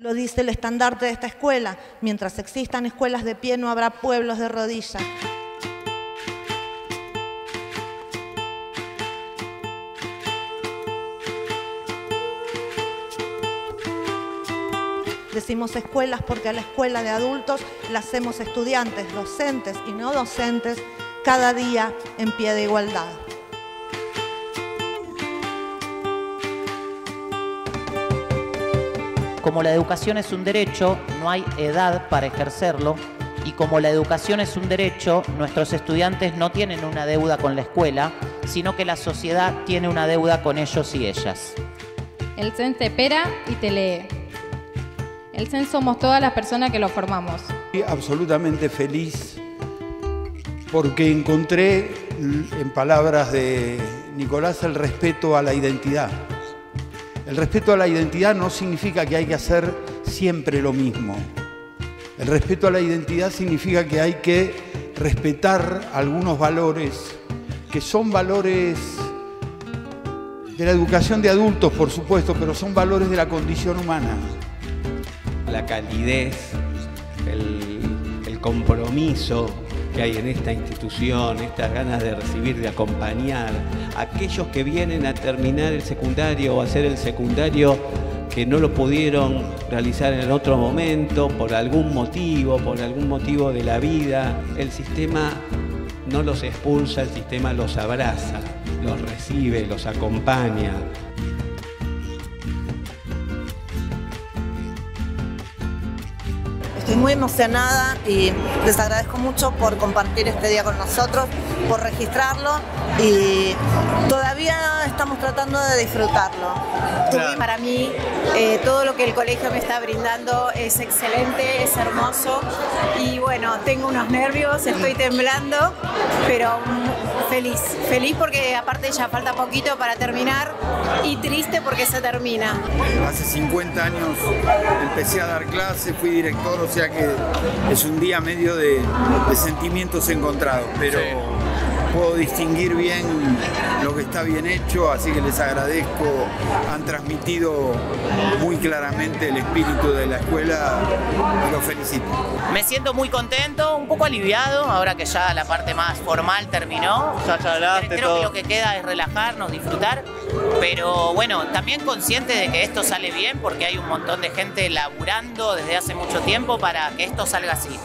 Lo dice el estandarte de esta escuela. Mientras existan escuelas de pie, no habrá pueblos de rodillas. Decimos escuelas porque a la escuela de adultos la hacemos estudiantes, docentes y no docentes, cada día en pie de igualdad. Como la educación es un derecho, no hay edad para ejercerlo y como la educación es un derecho, nuestros estudiantes no tienen una deuda con la escuela, sino que la sociedad tiene una deuda con ellos y ellas. El CEN te espera y te lee. El CEN somos todas las personas que lo formamos. Estoy absolutamente feliz porque encontré en palabras de Nicolás el respeto a la identidad. El respeto a la identidad no significa que hay que hacer siempre lo mismo. El respeto a la identidad significa que hay que respetar algunos valores que son valores de la educación de adultos, por supuesto, pero son valores de la condición humana. La calidez, el, compromiso, que hay en esta institución, estas ganas de recibir, de acompañar a aquellos que vienen a terminar el secundario o hacer el secundario que no lo pudieron realizar en otro momento por algún motivo, por algún motivo de la vida. El sistema no los expulsa, el sistema los abraza, los recibe, los acompaña. Estoy muy emocionada y les agradezco mucho por compartir este día con nosotros, por registrarlo y todavía estamos tratando de disfrutarlo. Para mí eh, todo lo que el colegio me está brindando es excelente, es hermoso y bueno, tengo unos nervios, estoy temblando, pero feliz, feliz porque aparte ya falta poquito para terminar y triste porque se termina. Hace 50 años empecé a dar clases, fui director, o sea que es un día medio de, sentimientos encontrados, pero puedo distinguir bien lo que está bien hecho, así que les agradezco. Han transmitido muy claramente el espíritu de la escuela y los felicito. Me siento muy contento, un poco aliviado, ahora que ya la parte más formal terminó. Creo que lo que queda es relajarnos, disfrutar, pero bueno, también consciente de que esto sale bien porque hay un montón de gente laburando desde hace mucho tiempo para que esto salga así.